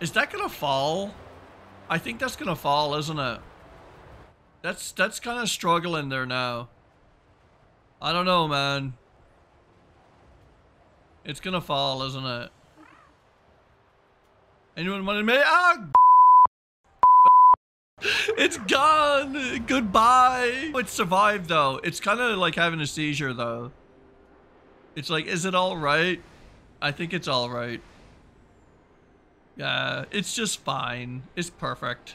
Is that gonna fall? I think that's gonna fall, isn't it? That's that's kind of struggling there now. I don't know, man. It's gonna fall, isn't it? Anyone want to make? Ah! It's gone. Goodbye. It survived though. It's kind of like having a seizure though. It's like, is it all right? I think it's all Yeah, it's just fine. It's perfect.